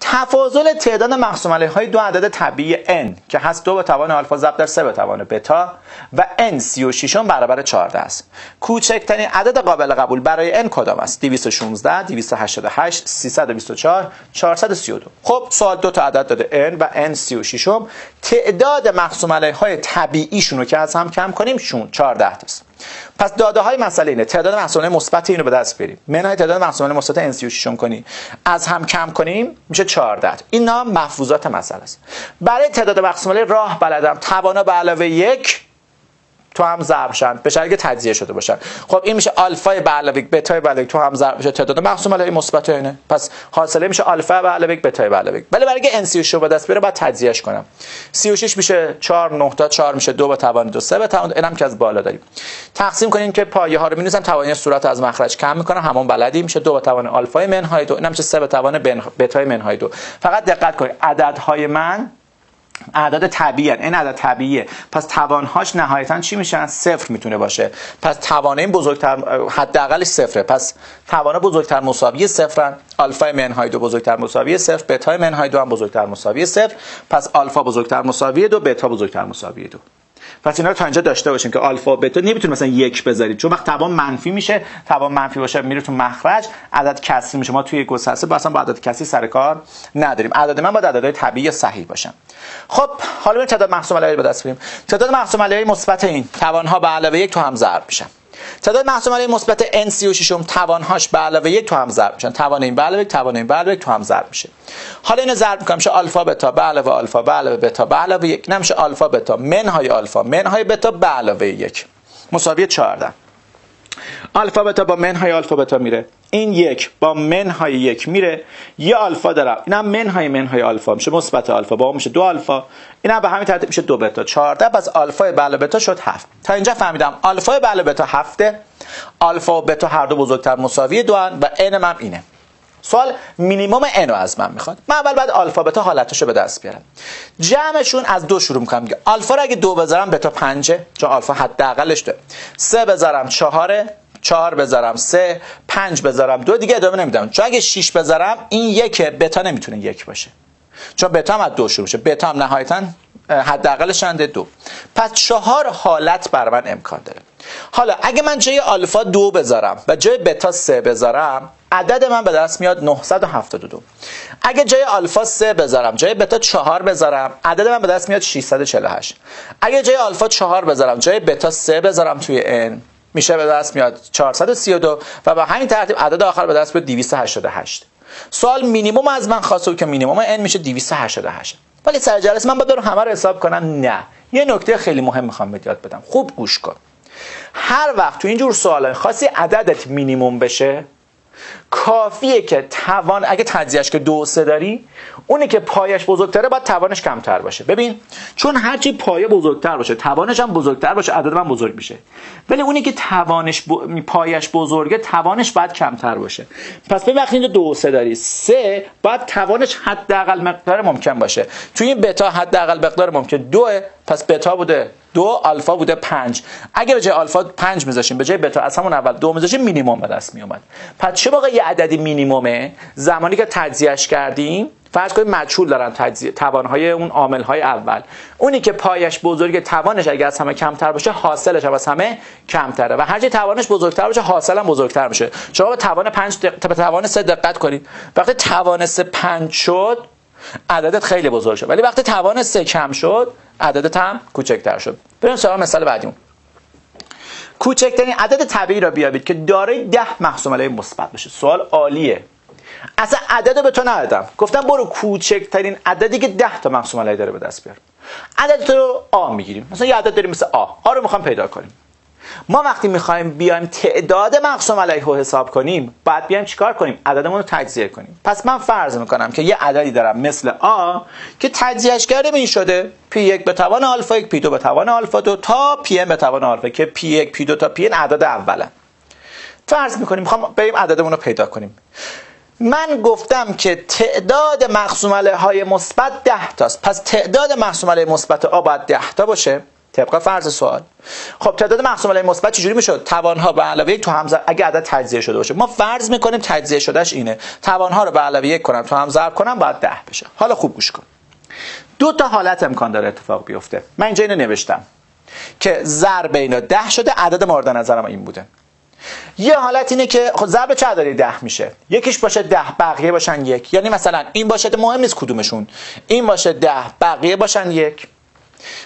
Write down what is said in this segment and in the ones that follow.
تفاضل تعداد مقسوم علیه های دو عدد طبیعی n که هست دو به توان آلفا ضرب در سه به توان بتا و n 36 برابر 14 است. کوچکترین عدد قابل قبول برای n کدام است؟ 216 288 324 432 خب سوال دو تا عدد داده n و n 36 تعداد مقسوم علیه های طبیعیشون رو که از هم کم کنیم شون 14 تاست پس داده های مسئله اینه. تعداد محصول مثبت اینو به دست بیاریم. منهای تعداد محصول مثبت انسیو شیشم کنی از هم کم کنیم میشه 14 این نام محفوظات مسئله است. برای تعداد محصول راه بلدم. توانا به علاوه یک تو هم ضرب شن به که تجزیه شده باشن. خب این میشه آلفا به علاوه بتا به علاوه تو هم ضرب میشه تعداد. مقسوم علیه مثبت اینه. پس حاصله میشه آلفا به علاوه بتا به علاوه ولی برای اینکه ان 36 به دست بیاره بعد تجزیهش کنم. 36 میشه 4 9 تا 4 میشه 2 به توان 2 3 به توان اینم که از بالا داریم. تقسیم کنین که پایه ها رو می‌نویسم. توانی صورت از مخرج کم می‌کنم. همون بلدی میشه. 2 به توان آلفا منهای 2 اینم میشه 3 به توان بتا منهای 2 فقط دقت کنید عددهای من اعداد طبیعی این عدد طبیعیه. پس توانهاش نهایتا چی میشن؟ صفر می‌تونه باشه. پس توان این بزرگتر حداقلش صفره. پس توان بزرگتر مساوی صفرن آلفا منهای دو بزرگتر مساوی صفر بتا منهای دو هم بزرگتر مساوی صفر. پس آلفا بزرگتر مساوی دو بتا بزرگتر مساوی دو. پس اینا رو تا اینجا داشته باشیم که آلفا بتا نمی‌تونه مثلا یک بذارید. چون وقت توان منفی میشه توان منفی باشه میره تو مخرج عدد کسری میشه. ما توی گسسته اصلا با عدد کسری سر کار نداریم. عدد من با عددهای طبیعی صحیح باشن. خب حالا بریم تعداد محسوم علیه به دست بیاریم. تعداد محسوم علیه مثبت این. توانها به علاوه یک تو هم ضرب میشن. تعداد محسوم علیه مثبت n 36 توانهاش به علاوه یک تو هم ضرب میشن. توان این به علاوه یک توان این به علاوه یک تو هم ضرب میشه. حالا اینو ضرب می‌کنم. میشه آلفا بتا. به علاوه آلفا به علاوه بتا. به علاوه یک. نمیشه آلفا بتا. منهای آلفا. منهای بتا به علاوه یک. مساوی 14 آلفا بتا با منهای آلفا بتا میره. این یک با منهای یک میره. یه آلفا دارم اینم منهای منهای آلفا. میشه مثبت آلفا. با میشه دو آلفا. اینم به همین ترتیب میشه دو بتا. 14 پس آلفا به بتا شد هفت. تا اینجا فهمیدم. آلفا به بتا هفته. آلفا و بتا هر دو بزرگتر مساوی دو و n هم اینه. سوال مینیمم رو از من می‌خواد. من اول بعد آلفا بتا حالتشو به دست بیارم. جمعشون از دو شروع می‌کنم. میگه آلفا رو اگه دو بذارم بتا پنجه چون آلفا حداقلش ده سه بذارم چهاره چهار بذارم سه پنج بذارم دو. دیگه ادامه نمیدم. چون اگه شیش بذارم این یک بتا نمی‌تونه یک باشه. چون بتا هم از دو شروع میشه. بتا هم نهایتا حداقلش انده دو. پس چهار حالت بر من امکان داره. حالا اگه من جای آلفا دو بذارم و جای بتا سه بذارم عدد من به دست میاد 972 اگه جای آلفا 3 بذارم جای بتا 4 بذارم عدد من به دست میاد 648 اگه جای آلفا 4 بذارم جای بتا 3 بذارم توی n میشه به دست میاد 432 و به همین ترتیب عدد آخر به دست میاد 288 سوال مینیمم از من خواسته که مینیمم n میشه 288 ولی سر جلسه من باید همه رو حساب کنم؟ نه. یه نکته خیلی مهم می‌خوام بهت یاد بدم. خوب گوش کن. هر وقت تو اینجور سوال خاصی عددت مینیمم بشه کافیه که توان اگه تجزیهش که دو سه داری اونی که پایش بزرگتره باید توانش کمتر باشه. ببین چون هرچی پایه بزرگتر باشه توانش هم بزرگتر باشه عدد من بزرگ میشه. ولی اونی که توانش ب... پایش بزرگه توانش باید کمتر باشه. پس به وقتی اینجا دو سه داری. سه باید توانش حداقل مقدار ممکن باشه. توی این بتا حداقل مقدار ممکن. دوه پس بتا بوده دو آلفا بوده پنج. اگه به جای آلفا پنج میذاشیم به جای بتا از همون اول دو میذاشیم مینیمم به دست میومد. پس چه موقع یه عددی مینیمومه زمانی که تجزیهش کردیم فرض کنید مجهول دارن تجزیه توانهای اون عامل های اول. اونی که پایش بزرگ توانش اگه از همه کمتر باشه حاصلش هم از همه کمتره. و هرچی توانش بزرگتر باشه حاصل هم بزرگتر میشه. شما به توان 5 دق... توان 3 دقت کنید. وقتی توان 3 5 شد عددت خیلی بزرگ شد. ولی وقتی توان 3 کم شد عددت هم کوچکتر شد. بریم سراغ مثال بعدیمون. کوچکترین عدد طبیعی را بیابید که دارای 10 محسوم علیه مثبت باشه. سوال عالیه. اصلا عدد رو به تو ندادم. گفتم برو کوچکترین عددی که 10 تا محسوم علیه داره به دست بیار. عدد رو آ می‌گیریم. مثلا یه عدد داریم مثل آ. آ رو می‌خوام پیدا کنیم. ما وقتی می‌خوایم بیایم تعداد مقسوم علیه رو حساب کنیم بعد بیایم چیکار کنیم؟ عددمون رو تجزیه کنیم. پس من فرض می‌کنم که یه عددی دارم مثل آ که تجزیهش کرده این شده. پی یک به توان آلفا یک پی دو به توان آلفا دو تا پی به توان آلفا که پی یک پی دو تا پی عدد اوله. فرض می‌کنیم می‌خوام بریم عددمون رو پیدا کنیم. من گفتم که تعداد مقسوم های مثبت 10 تاست. پس تعداد مقسوم علیه مثبت آ باید 10 تا باشه. طبق فرض سوال. خب تعداد مقسوم علیه مثبت چجوری می‌شد؟ توانها به علاوه یک تو هم ضرب اگه عدد تجزیه شده باشه. ما فرض می‌کنیم تجزیه شدهش اینه. توانها رو به علاوه یک کنم تو هم ضرب کنم باید ده بشه. حالا خوب گوش کن. دو تا حالت امکان داره اتفاق بیفته. من اینجا اینو نوشتم که ضرب اینا ده شده عدد مورد نظرم این بوده. یه حالت اینه که خب ضرب چه عددی ده میشه؟ یکیش باشه ده بقیه باشن یک. یعنی مثلا این باشه مهم نیست کدومشون. این باشه ده بقیه باشن یک.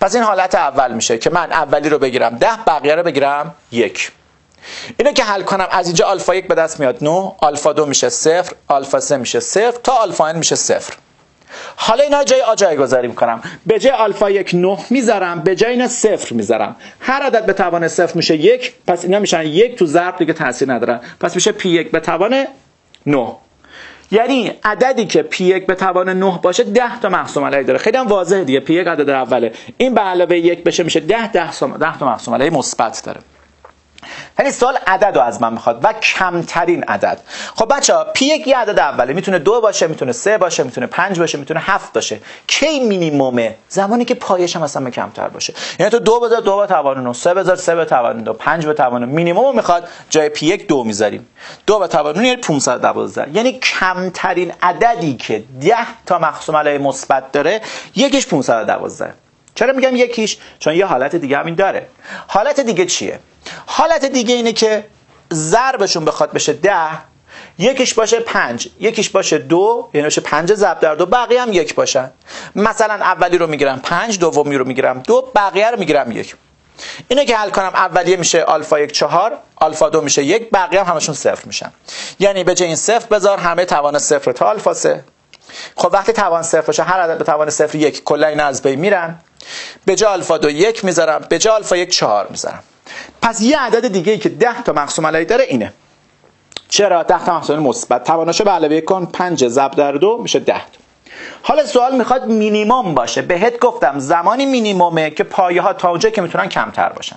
پس این حالت اول میشه که من اولی رو بگیرم. ده بقیه رو بگیرم. یک. اینو که حل کنم از اینجا آلفا یک به دست میاد. 9 آلفا دو میشه صفر آلفا سه میشه صفر تا آلفا ان میشه صفر. حالا اینا جای آ جایگذاری می‌کنم. به جای آلفا یک نه می‌ذارم. به جای اینا صفر می‌ذارم. هر عدد به توان صفر میشه یک. پس اینا میشن یک تو ضرب دیگه تاثیر ندارن پس میشه پی یک. به توان 9 یعنی عددی که پی یک به توان 9 باشه 10 تا مقسوم علیه داره. خیلی هم واضحه دیگه. پی یک عدد اوله. این به علاوه یک بشه میشه 10 10 10 تا مقسوم علیه مثبت داره. یعنی سوال عدد رو از من می‌خواد و کمترین عدد. خب بچه ها پی یک یه عدد اوله. می‌تونه دو باشه می‌تونه سه باشه می‌تونه پنج باشه می‌تونه هفت باشه. کی مینیمومه؟ زمانی که پایش هم اصلا کمتر باشه. یعنی تو دو بذار دو به توان نو سه بذار سه به توان دو پنج به توان مینیموم می‌خواد جای پی یک دو می‌ذاریم. دو به توان یعنی 512 یعنی کمترین عددی که 10 تا مقسوم علیه مثبت داره یکیش 512 چرا میگم یکیش؟ چون یه حالت دیگه همین داره. حالت دیگه چیه؟ حالت دیگه اینه که ضربشون بخواد بشه ده یکیش باشه پنج یکیش باشه دو یعنی باشه پنج ضرب در دو بقیه هم یک باشن. مثلا اولی رو می‌گیرم پنج دومی رو می‌گیرم دو بقیه رو می‌گیرم یک. اینو که حل کنم اولیه میشه آلفا یک چهار آلفا دو میشه یک بقیه هم همشون صفر میشن. یعنی به جای این صفر بذار همه توان صفر تا آلفا سه. خب وقتی توان صفر باشه هر عدد به توان صفر یک کلا این از بین میرن. به جای آلفا دو یک می‌ذارم به جای آلفا یک چهار می‌ذارم. پس یه عدد دیگه ای که 10 تا مقسوم علیه داره اینه. چرا؟ 10 تا مقسوم مثبت. تواناشو به علاوه کن 5 ضرب در دو میشه 10 حالا سوال می‌خواد مینیمم باشه. بهت گفتم زمانی مینیمومه که پایه ها تا اونجا که می‌تونن کمتر باشن.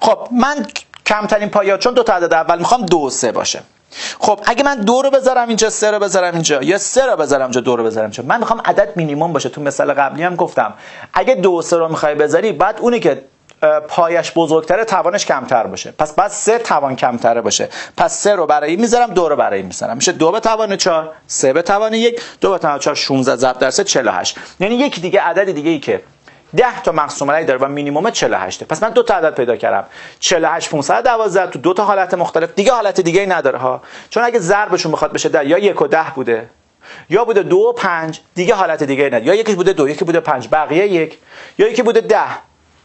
خب من کمترین پایه ها چون دو تا عدد اول می‌خوام دو سه باشه. خب اگه من دو رو بذارم اینجا سه رو بذارم اینجا یا سه رو بذارم اینجا دو رو بذارم اینجا من می‌خوام عدد مینیمم باشه. تو مثال قبلی هم گفتم اگه دو سه رو می‌خوای بذاری بعد اونی که پایش بزرگتره توانش کمتر باشه. پس بعد سه توان کمتره باشه. پس سه رو برای می‌ذارم دو رو برای می‌ذارم. میشه دو به توان چهار سه به توان یک دو به توان چهار 16 ضرب در سه 48 یعنی یکی دیگه عدد دیگه ای که 10 تا مقسوم علیه داره و مینیمم 48 پس من دو تا عدد پیدا کردم. 48 512 تو دو تا حالت مختلف. دیگه حالت دیگه ای نداره ها. چون اگه ضربشون بخواد بشه در یا یک و ده بوده یا بوده دو و پنج دیگه حالت دیگه ای نداره. یا یکی بوده دو یکی بوده پنج بقیه یک. یا یکی بوده ده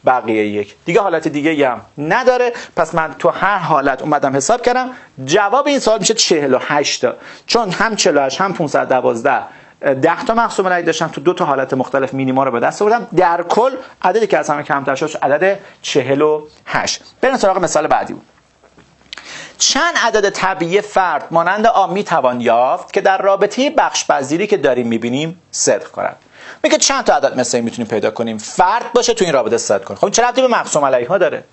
بقیه یک. دیگه حالت دیگه هم نداره. پس من تو هر حالت اومدم حساب کردم جواب این سوال میشه 48 تا. چون هم 48 هم 512 ده تا مقسوم رای داشتم تو دو تا حالت مختلف مینیما رو به دست آوردم در کل عددی که از همه کمتر شد عدد 48 بریم سراغ مثال بعدی بود. چند عدد طبیعی فرد مانند آ می‌توان یافت که در رابطه بخش پذیری که داریم می‌بینیم صدق کنند میگه چند تا عدد مثل می‌تونیم پیدا کنیم؟ فرد باشه تو این رابطه صد کنیم خب چه ربطی به مقسوم علیه ها داره؟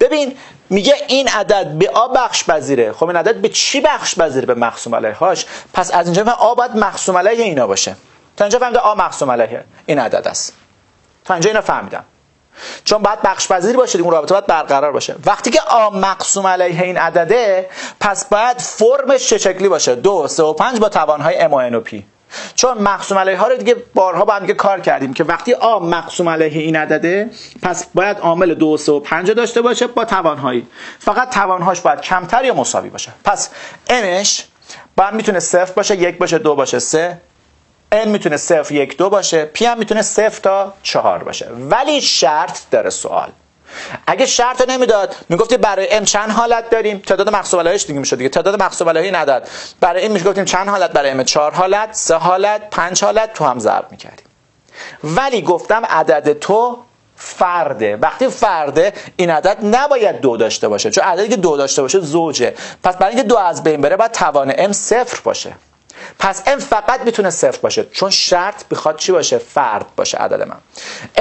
ببین میگه این عدد به آ بخش پذیره. خب این عدد به چی بخش پذیره به مقسوم علیه هاش پس از اینجا من آ باید مقسوم علیه اینا باشه. تا اینجا فهمیده آ مقسوم علیه این عدد است. تا اینجا اینا فهمیدم چون باید بخش پذیر باشه اون رابطه باید برقرار باشه. وقتی که آ مقسوم علیه این عدده پس باید فرمش چه شکلی باشه؟ دو سه و پنج با توانهای ام و پی چون مقسوم علیه ها رو دیگه بارها با هم کار کردیم که وقتی آ مقسوم علیه این عدده پس باید عامل دو سه و 5 داشته باشه با توانهایی. فقط توانهاش باید کمتر یا مساوی باشه. پس امش باید می‌تونه صفر باشه یک باشه دو باشه سه. n می‌تونه صفر یک دو باشه. پی هم می‌تونه صفر تا چهار باشه. ولی شرط داره سوال. اگه شرط نمی‌داد می‌گفتی برای m چند حالت داریم؟ تعداد علایش دیگه می‌شد دیگه. تعداد مقصوب علایه نداد. برای این گفتیم چند حالت؟ برای m چهار حالت سه حالت پنج حالت تو هم ضرب می‌کردیم. ولی گفتم عدد تو فرده. وقتی فرده این عدد نباید دو داشته باشه. چون عددی که دو داشته باشه زوجه. پس برای اینکه دو از بین بره باید توان m صفر باشه. پس m فقط می‌تونه صفر باشه. چون شرط بخواد چی باشه؟ فرد باشه عدد من.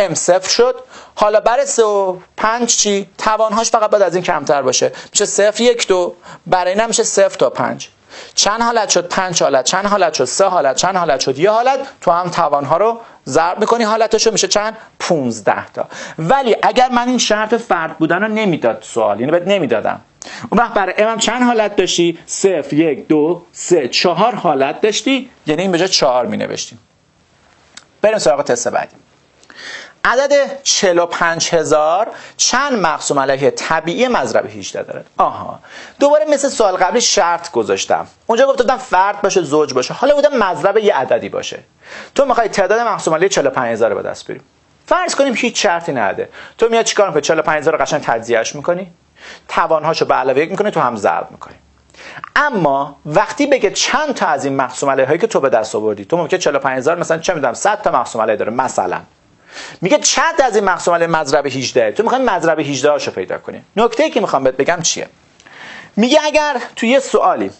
M صفر شد. حالا برای 3 و 5 چی؟ توانهاش فقط باید از این کمتر باشه. میشه صفر یک دو. برای این میشه صفر تا 5 چند حالت شد؟ پنج حالت. چند حالت شد؟ سه حالت. چند حالت شد؟ یه حالت. تو هم توانها رو ضرب می‌کنی. حالتشو میشه چند؟ 15 تا. ولی اگر من این شرط فرد بودن رو نمی‌داد سوال اینو بهت نمی‌دادم. اون وقت برای ام چند حالت داشتی؟ صفر یک دو سه چهار حالت داشتی؟ یعنی این به جای چهار می نوشتیم بریم سراغ تست بعدی. عدد 45 هزار چند مقسوم علیه طبیعی مضرب 18 داره؟ آها. دوباره مثل سوال قبلی شرط گذاشتم. اونجا گفتم فرد باشه زوج باشه. حالا بودم مضرب یه عددی باشه. تو می‌خوای تعداد مقسوم علیه 45 هزار به دست بریم فرض کنیم هیچ شرطی نده. تو میاد چیکار می‌کنی؟ 45 هزار رو قشنگ تجزیهش می‌کنی؟ توانهاشو به علاوه یک می‌کنی تو هم ضرب می‌کنی. اما وقتی بگه چند تا از این مقسوم علیه هایی که تو به دست آوردی تو ممکنه 45 هزار مثلا چه می‌دونم 100 تا مقسوم علیه داره مثلا. میگه چند از این مقسوم علیه مضرب 18 تو می‌خوای مضرب 18 هاشو پیدا کنی. نکته ای که می‌خوام بهت بگم چیه؟ میگه اگر تو یه سوالی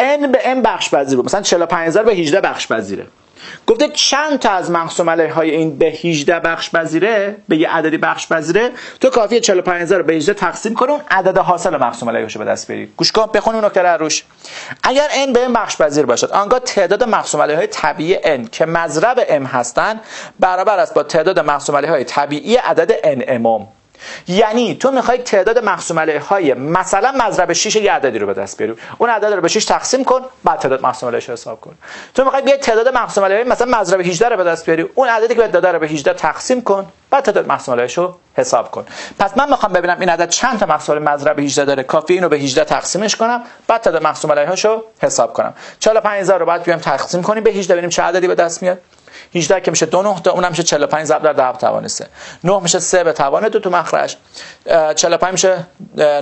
n به n بخش پذیر بود مثلا 45000 به 18 بخش پذیره گفته چند تا از مقسوم علیه های این به 18 بخش پذیره به یه عددی بخش پذیره تو کافیه 45000 رو به 18 تقسیم کنی اون عدد حاصل مقسوم رو به دست بیاری گوش کن بخون اون نکته روش. اگر n به n بخش پذیر باشد آنگاه تعداد مقسوم علیه های طبیعی n که مضرب m هستند برابر است با تعداد مقسوم علیه های طبیعی عدد n امم یعنی تو می‌خوای تعداد مقسوم علیه های مثلا مضرب 6 یه عددی رو به دست بیاری. اون عدد رو به 6 تقسیم کن بعد تعداد مقسوم علیه رو حساب کن. تو می‌خوای بیای تعداد مقسوم علیه مثلا مضرب 18 رو به دست بیاری. اون عددی که به داده رو به 18 تقسیم کن بعد تعداد مقسوم علیه رو حساب کن. پس من می‌خوام ببینم این عدد چند تا مقسوم مضرب 18 داره. کافی اینو به 18 تقسیمش کنم بعد تعداد مقسوم علیه رو حساب کنم. 45000 رو بعد بیام تقسیم کنیم به 18 ببینیم چه عددی به دست میاد. 18 که میشه 2 9 تا اونم میشه 45 ضرب در 10 توان 3 9 میشه 3 به توان 2 تو مخرج. 45 میشه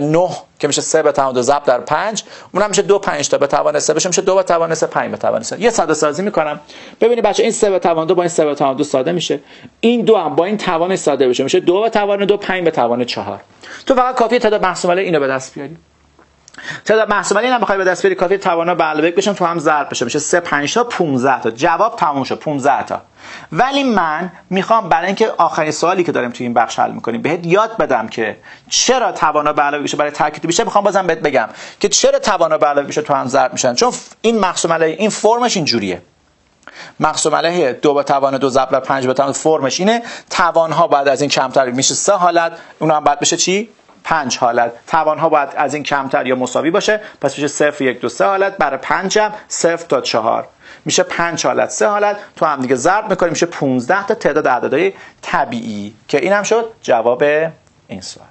9 که میشه 3 به توان 2 ضرب در 5 اونم میشه 2 5 تا به توان 3 بشه میشه 2 به توان 3 5 به توان 3 یه ساده سازی می‌کنم. ببینید بچه این 3 به توان 2 با این 3 به توان 2 ساده میشه. این دو هم با این توان ساده بشه. میشه 2 به توان 2 5 به توان 4 تو فقط کافیه تعداد محصوله اینو به دست بیاری. تعداد محسوبه اینا بخوای به دست بیاری کافی توانا به علاوه بشن تو هم ضرب بشه. میشه 3 5 تا 15 تا. جواب تموم شد 15 تا. ولی من می‌خوام برای اینکه آخرین سوالی که داریم توی این بخش حل می‌کنیم بهت یاد بدم که چرا توانا به علاوه بشه؟ برای تاکید بیشه می‌خوام بازم بهت بگم که چرا توانا به علاوه بشه تو هم ضرب میشن؟ چون این مقسوم علیه این فرمش اینجوریه. مقسوم علیه دو به توان دو ضرب بر 5 به توان فرمش اینه توان ها بعد از این کمتر میشه سه حالت. اون هم بعد بشه چی؟ پنج حالت. توان ها باید از این کمتر یا مساوی باشه. پس میشه صفر یک دو سه حالت. برای پنج هم صفر تا چهار. میشه پنج حالت سه حالت. تو هم دیگه ضرب می‌کنیم. میشه 15 تا تعداد عددهای طبیعی. که این هم شد جواب این سوال.